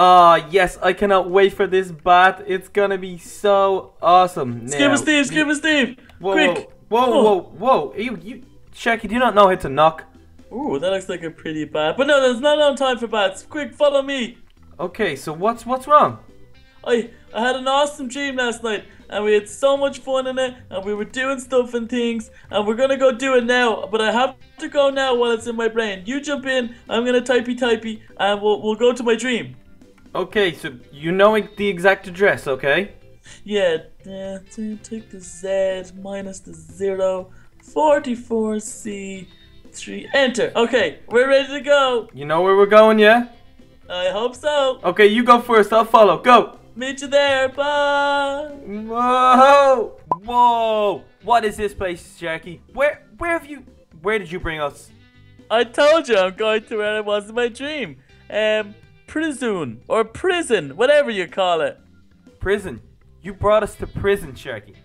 Ah, yes, I cannot wait for this bat. It's gonna be so awesome. Skipper Now- Steve, Scuba Steve! Whoa, Quick! Whoa, whoa, whoa, whoa. You, you, Sharky, do you not know how to knock? Ooh, that looks like a pretty bat. But no, there's not enough time for bats. Quick, follow me. Okay, so what's what's wrong? I I had an awesome dream last night, and we had so much fun in it, and we were doing stuff and things, and we're gonna go do it now. But I have to go now while it's in my brain. You jump in. I'm gonna typey typey, and we'll we'll go to my dream. Okay, so you know the exact address, okay? Yeah, t- take the Z minus the zero. 44C. Three. Enter. Okay, we're ready to go. You know where we're going, yeah? I hope so. Okay, you go first. I'll follow. Go. Meet you there. Bye. Whoa! Whoa! What is this place, Jackie? Where where have you where did you bring us? I told you I'm going to where I was in my dream. Um, prison or prison, whatever you call it. Prison. You brought us to prison, Sharky.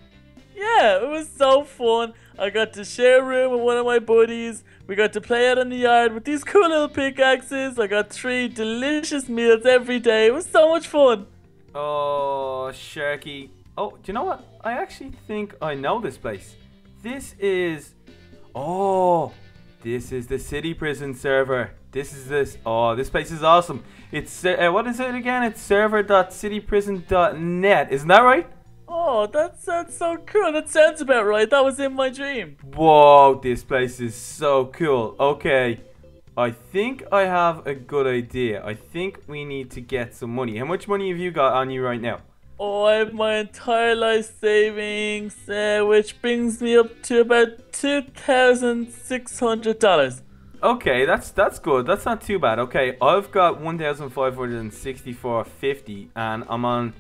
Yeah, it was so fun. I got to share a room with one of my buddies. We got to play out in the yard with these cool little pickaxes. I got three delicious meals every day. It was so much fun. Oh, Sharky. Oh, do you know what? I actually think I know this place. This is. Oh, this is the city prison server. This is this. Oh, this place is awesome. It's uh, what is it again? It's server.cityprison.net. Isn't that right? Oh, that sounds so cool. That sounds about right. That was in my dream. Whoa, this place is so cool. Okay, I think I have a good idea. I think we need to get some money. How much money have you got on you right now? Oh, I have my entire life savings, uh, which brings me up to about two thousand six hundred dollars. Okay, that's that's good. That's not too bad. Okay, I've got one thousand five hundred and sixty-four fifty, and I'm on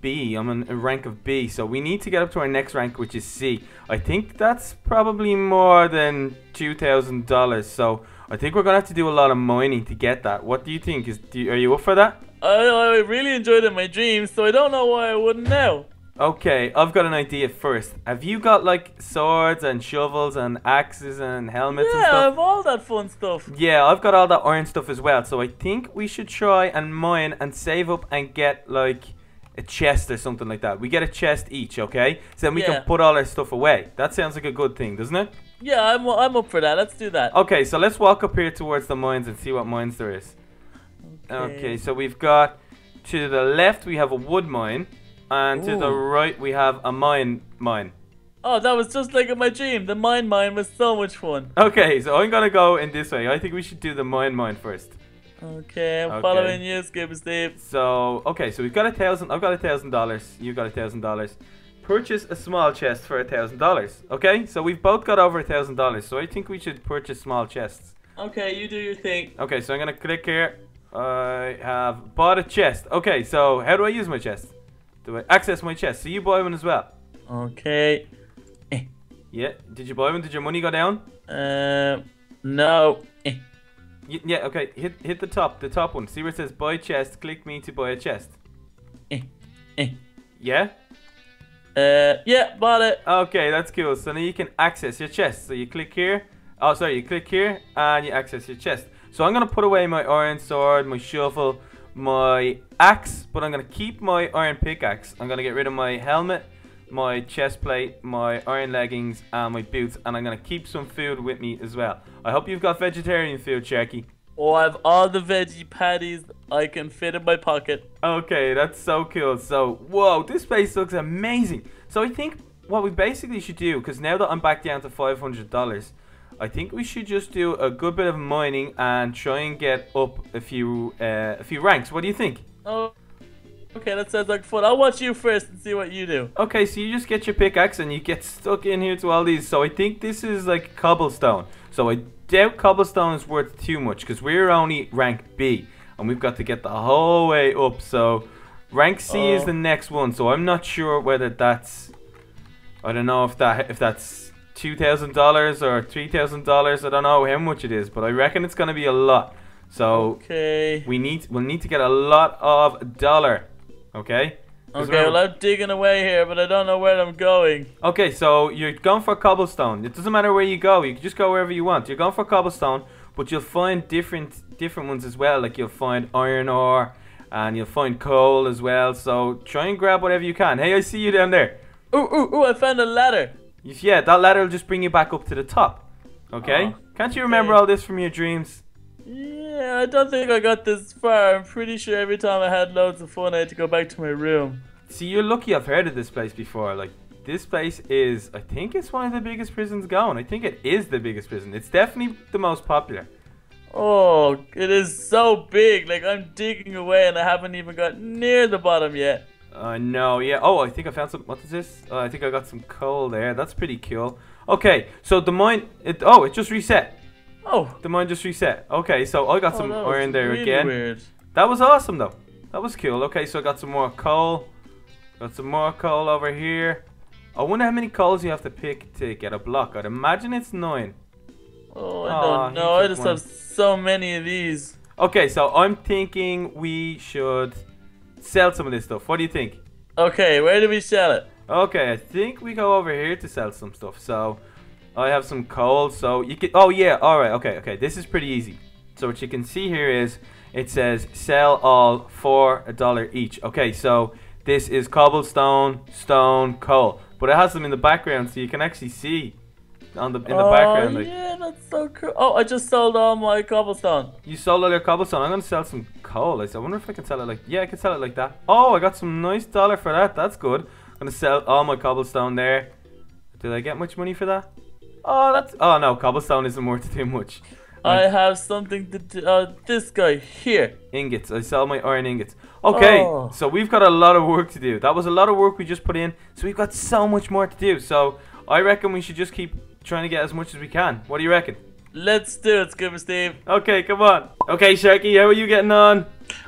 B. I'm on a rank of B. So we need to get up to our next rank, which is C. I think that's probably more than two thousand dollars. So I think we're gonna have to do a lot of mining to get that. What do you think? Is do are you up for that? I, I really enjoyed it in my dreams, so I don't know why I wouldn't now. Okay, I've got an idea first. Have you got like swords and shovels and axes and helmets and Yeah, I have all that fun stuff. Yeah, I've got all that iron stuff as well. So I think we should try and mine and save up and get like a chest or something like that. We get a chest each, okay? So then we Yeah. can put all our stuff away. That sounds like a good thing, doesn't it? Yeah, I'm, I'm up for that. Let's do that. Okay, so let's walk up here towards the mines and see what mines there is. Okay, so we've got to the left we have a wood mine, and to the right we have a mine mine. Oh, that was just like in my dream. The mine mine was so much fun. Okay, so I'm gonna go in this way. I think we should do the mine mine first. Okay, I'm Okay. following you, Scuba Steve. So okay, so we've got a thousand. I've got a thousand dollars. You've got a thousand dollars. Purchase a small chest for a thousand dollars. Okay, so we've both got over a thousand dollars. So I think we should purchase small chests. Okay, you do your thing. Okay, so I'm gonna click here. I have bought a chest. Okay, so how do I use my chest? Do I access my chest? So you buy one as well. Okay. Yeah. Did you buy one? Did your money go down? Um, no. Eh. Yeah. Okay. Hit hit the top, the top one. See where it says buy chest. Click me to buy a chest. Eh. Eh. Yeah. Uh, yeah, bought it. Okay, that's cool. So now you can access your chest. So you click here. Oh, sorry, you click here and you access your chest. So I'm gonna put away my iron sword, my shovel, my axe, but I'm gonna keep my iron pickaxe. I'm gonna get rid of my helmet, my chest plate, my iron leggings, and my boots, and I'm gonna keep some food with me as well. I hope you've got vegetarian food, Sharky. Oh, I have all the veggie patties I can fit in my pocket. Okay, that's so cool. So, whoa, this place looks amazing. So I think what we basically should do, because now that I'm back down to five hundred dollars, I think we should just do a good bit of mining and try and get up a few uh, a few ranks. What do you think? Oh, okay, that sounds like fun. I'll watch you first and see what you do. Okay, so you just get your pickaxe and you get stuck in here to all these. So I think this is like cobblestone. So I doubt cobblestone is worth too much because we're only rank B and we've got to get the whole way up. So rank C is Oh. the next one. So I'm not sure whether that's I don't know if that if that's two thousand dollars or three thousand dollars. I don't know how much it is, but I reckon it's gonna be a lot. So Okay. we need we'll need to get a lot of dollar. Okay. Okay, remember- well, I'm digging away here, but I don't know where I'm going. Okay, so you're going for cobblestone. It doesn't matter where you go. You can just go wherever you want. You're going for cobblestone, but you'll find different different ones as well. Like you'll find iron ore, and you'll find coal as well. So try and grab whatever you can. Hey, I see you down there. Ooh, ooh, ooh! I found a ladder. If- Yeah, that ladder will just bring you back up to the top. Okay? Oh, Can't you remember okay. all this from your dreams? Yeah, I don't think I got this far. I'm pretty sure every time I had loads of fun, I had to go back to my room. See, you're lucky I've heard of this place before. Like, this place is, I think it's one of the biggest prisons going. I think it is the biggest prison. It's definitely the most popular. Oh, it is so big. Like I'm digging away, and I haven't even got near the bottom yet. Uh, I know, yeah. Oh, I think I found some. What is this? Oh, I think I got some coal there. That's pretty cool. Okay, so the mine. It oh, it just reset. Oh, The mine just reset. Okay, so I got oh, some iron there really again. Weird. That was awesome though. That was cool. Okay, so I got some more coal. Got some more coal over here. I wonder how many coals you have to pick to get a block. I'd imagine it's nine. Oh, I don't know. I just one. have so many of these. Okay, so I'm thinking we should sell some of this stuff. What do you think? Okay, where do we sell it? Okay, I think we go over here to sell some stuff. So I have some coal. So you can. Oh yeah. All right. Okay. Okay. This is pretty easy. So what you can see here is it says sell all for a dollar each. Okay. So this is cobblestone, stone, coal, but it has them in the background, so you can actually see on the in the oh, background. Like, yeah, that's so cool. Oh, I just sold all my cobblestone. You sold all your cobblestone. I'm gonna sell some coal. I said, I wonder if I can sell it like yeah, I can sell it like that. Oh, I got some nice dollar for that. That's good. I'm gonna sell all my cobblestone there. Did I get much money for that? Oh, that's oh no, cobblestone isn't worth too much. I have something to do. Uh, this guy here. Ingots. I sell my iron ingots. Okay, Oh. so we've got a lot of work to do. That was a lot of work we just put in. So we've got so much more to do. So I reckon we should just keep trying to get as much as we can. What do you reckon? Let's do it, Scuba Steve. Okay, come on. Okay, Sharky, how are you getting on?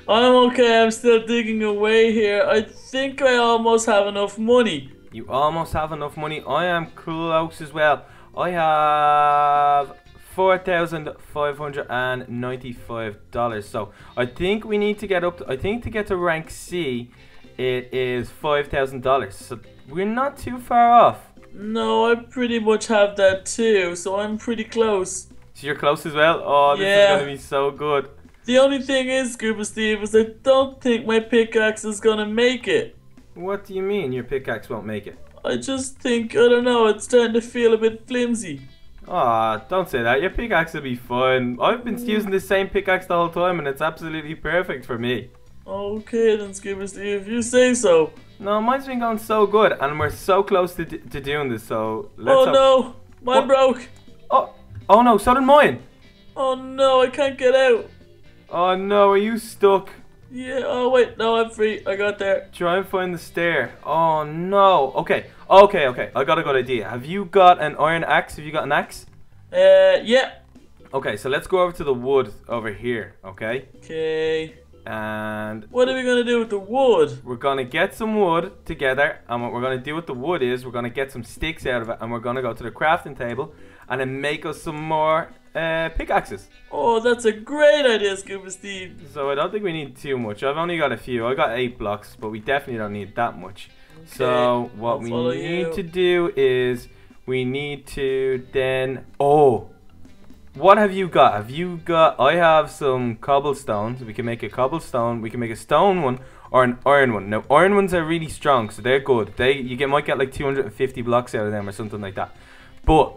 I'm okay. I'm still digging away here. I think I almost have enough money. You almost have enough money. I am close as well. I have four thousand five hundred and ninety-five dollars. So I think we need to get up. To, I think to get to rank C, it is five thousand dollars. So we're not too far off. No, I pretty much have that too, so I'm pretty close. So you're close as well. Oh, this Yeah. is gonna be so good. The only thing is, Scuba Steve, is I don't think my pickaxe is gonna make it. What do you mean your pickaxe won't make it? I just think, I don't know, it's starting to feel a bit flimsy. Ah, don't say that. Your pickaxe will be fine. I've been using the same pickaxe the whole time, and it's absolutely perfect for me. Okay then, Scuba Steve, if you say so. No, mine's been going so good, and we're so close to, d- to doing this. So let's. oh no, mine What? broke. Oh, oh no! So did mine. Oh no, I can't get out. Oh no! Are you stuck? Yeah, oh wait, no, I'm free. I got there. Try and find the stair. Oh no! Okay, okay, okay. I got a good idea. Have you got an iron axe? Have you got an axe? Uh, yeah. Okay, so let's go over to the wood over here. Okay, Okay. And What are we gonna do with the wood? we're gonna get some wood together, and what we're gonna do with the wood is we're gonna get some sticks out of it, and we're gonna go to the crafting table, and then make us some more uh, pickaxes. Oh, that's a great idea, Scuba Steve. So I don't think we need too much. I've only got a few. I got eight blocks, but we definitely don't need that much. So what I'll we need you. to do is we need to then oh what have you got? Have you got I have some cobblestones. We can make a cobblestone, we can make a stone one or an iron one. Now iron ones are really strong, so they're good. They you get might get like 250 blocks out of them or something like that. But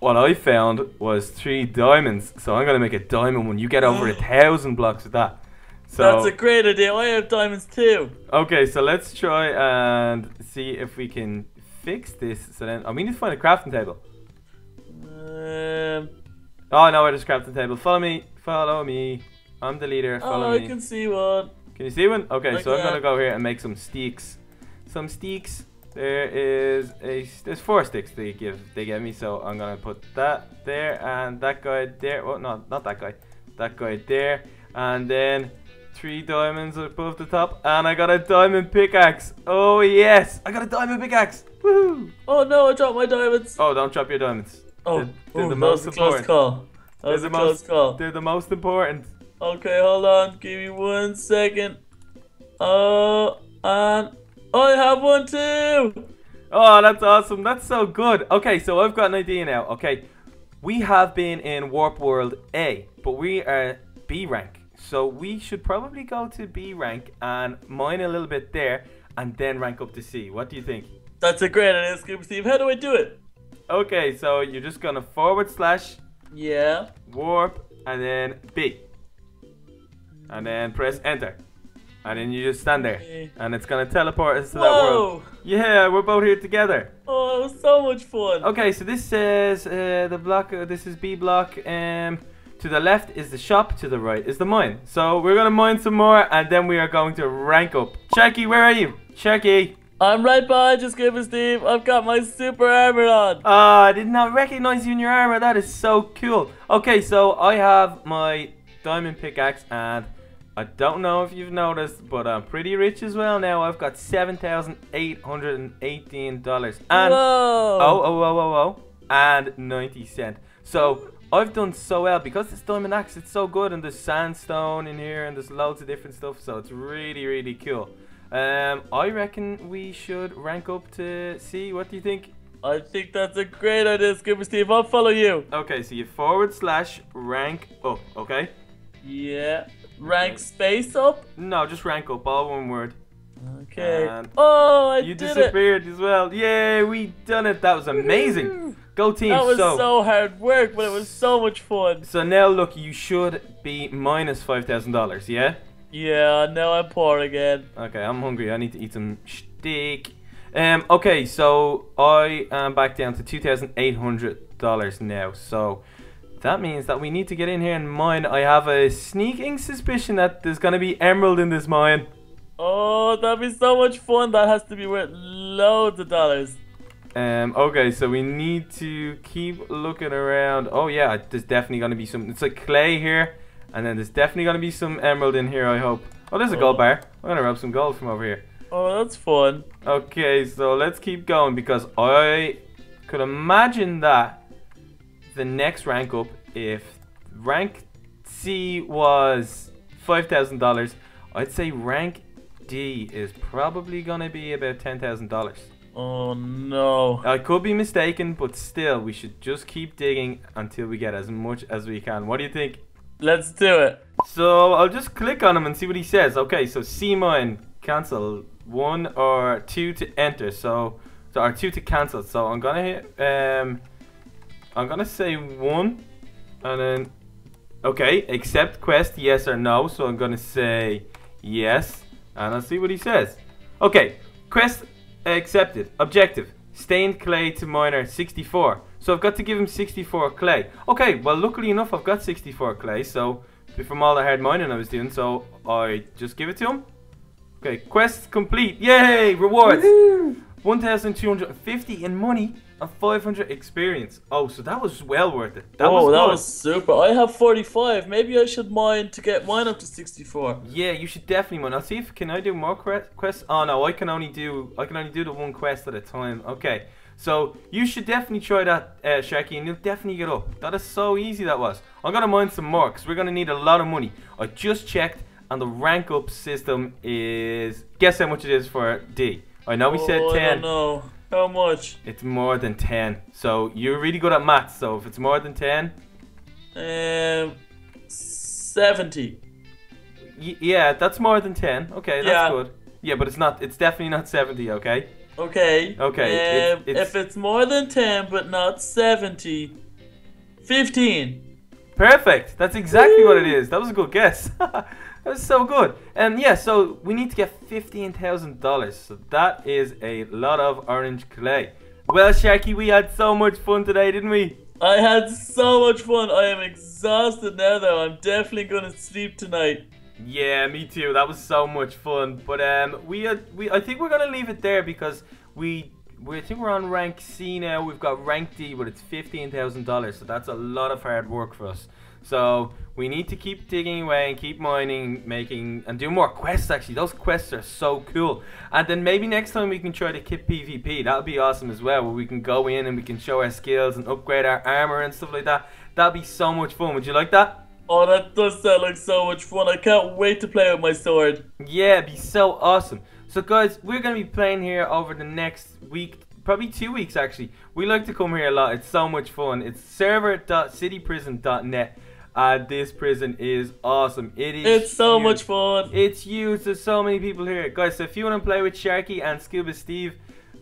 what I found was three diamonds, so I'm gonna make a diamond one. You get over a thousand blocks with that. So That's a great idea. I have diamonds too. okay, so let's try and see if we can fix this. So then, I mean, need to find a crafting table. Um, Oh no, I just a the table. Follow me, follow me. I'm the leader. Oh, follow oh, I me. can see one. Can you see one? Okay, Like so I'm gonna go here and make some sticks. Some sticks. There is a there's four sticks they give they give me, so I'm gonna put that there and that guy there. Oh no, not that guy. That guy there, and then three diamonds above the top, and I got a diamond pickaxe. Oh yes, I got a diamond pickaxe. Woohoo! Oh no, I dropped my diamonds. Oh, don't drop your diamonds. Oh, they're- they're ooh, the that most was a close important. call. That They're was the a close most- call. They're the most important. Okay, hold on. Give me one second. Oh, and I have one too. Oh, that's awesome. That's so good. Okay, so I've got an idea now. Okay, we have been in Warp World A, but we are B rank. So we should probably go to B rank and mine a little bit there and then rank up to C. What do you think? That's a great idea, Scuba Steve. How do I do it? Okay, so you're just gonna forward slash Yeah. warp and then B. And then press enter. And then you just stand there. And it's gonna teleport us to that world. Yeah, we're both here together. Oh, it was so much fun. Okay, so this says uh, the block. Uh, this is B block. Um, to the left is the shop. To the right is the mine. So we're gonna mine some more, and then we are going to rank up. Sharky, where are you? Sharky. I'm right behind you, Scuba Steve. I've got my super armor on. Ah, I did not recognize you in your armor. That is so cool. Okay, so I have my diamond pickaxe, and I don't know if you've noticed, but I'm pretty rich as well now. I've got seven thousand eight hundred and eighteen dollars, and Whoa! Oh, oh, oh, oh, oh. And 90 cent. So, I've done so well because this diamond axe, it's so good. And there's sandstone in here and there's loads of different stuff. So, it's really, really cool. Um, I reckon we should rank up to C. What do you think? I think that's a great idea, Scuba Steve. I'll follow you. Okay, so you forward slash rank up, okay? Yeah. Rank space up. No, just rank up, all one word. Okay. And oh, I You did it. disappeared as well. Yay, we done it. That was amazing. Go team. That was so, so hard work, but it was so much fun. so now look, you should be minus $5,000, yeah? Yeah, now I'm poor again. Okay, I'm hungry. I need to eat some steak. Um, okay, so I am back down to two thousand eight hundred dollars now. So that means that we need to get in here and mine. I have a sneaking suspicion that there's gonna be emerald in this mine. Oh, that'd be so much fun. That has to be worth loads of dollars. Um, okay, so we need to keep looking around. Oh yeah, there's definitely gonna be some. It's like clay here, and then there's definitely gonna be some emerald in here. I hope. Oh, there's a gold Oh. bar. I'm gonna rub some gold from over here. Oh, that's fun. Okay, so let's keep going because I could imagine that the next rank up, if rank C was five thousand dollars, I'd say rank D is probably gonna be about ten thousand dollars. Oh no. I could be mistaken, but still, we should just keep digging until we get as much as we can. What do you think? Let's do it. So I'll just click on him and see what he says. Okay, so C mine cancel one or two to enter. So, so or two to cancel. So I'm gonna hit. Um, I'm gonna say one, and then okay, accept quest yes or no. So I'm gonna say yes, and I'll see what he says. Okay, quest accepted. Objective: stained clay to miner 64. So I've got to give him 64 clay. Okay, well luckily enough I've got 64 clay. So from all the hard mining I was doing, so I just give it to him. Okay, quest complete. Yay! Rewards. 1,250 in money and 500 experience. Oh, so that was well worth it. That oh, was that good. was super. I have 45. Maybe I should mine to get mine up to 64. Yeah, you should definitely mine. I'll see if can I do more que- quests. Oh no, I can only do I can only do the one quest at a time. Okay, so you should definitely try that, uh, Sharky, and you'll definitely get up. That is so easy. That was. I'm gonna mine some more because we're gonna need a lot of money. I just checked, and the rank up system is guess how much it is for D. I know we said oh, I 10. don't know. How much? It's more than 10. So you're really good at maths. So if it's more than 10, Um, 70. y- yeah, that's more than 10. Okay, that's Yeah. good. Yeah, but it's not. It's definitely not 70. Okay. Okay. Okay, it's- Um, it's- if it's more than 10 but not 70, 15. Perfect. That's exactly what it is. That was a good guess. that was so good. And yeah. So we need to get fifteen thousand dollars. So that is a lot of orange clay. Well, Sharky, we had so much fun today, didn't we? I had so much fun. I am exhausted now, though. I'm definitely gonna sleep tonight. Yeah, me too. That was so much fun. But um, we uh, we I think we're gonna leave it there because we we I think we're on rank C now. We've got rank D, but it's fifteen thousand dollars. So that's a lot of hard work for us. So we need to keep digging away and keep mining, making and do more quests. Actually, those quests are so cool. And then maybe next time we can try to kit PvP. That would be awesome as well, where we can go in and we can show our skills and upgrade our armor and stuff like that. That'd be so much fun. Would you like that? Oh, that does sound like so much fun. I can't wait to play with my sword. Yeah, it'd be so awesome. So, guys, we're going to be playing here over the next week, probably two weeks actually. We like to come here a lot. It's so much fun. It's server.cityprison.net. And uh, this prison is awesome. It is. It's so huge. much fun. It's huge. There's so many people here, guys. So if you want to play with Sharky and Scuba Steve,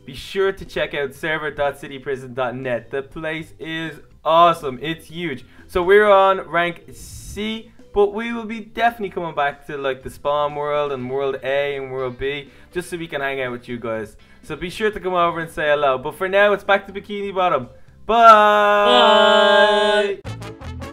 be sure to check out server.cityprison.net. The place is awesome. It's huge. So we're on rank C, but we will be definitely coming back to like the spawn world and world A and world B, just so we can hang out with you guys. So be sure to come over and say hello. But for now, it's back to Bikini Bottom. Bye. Bye.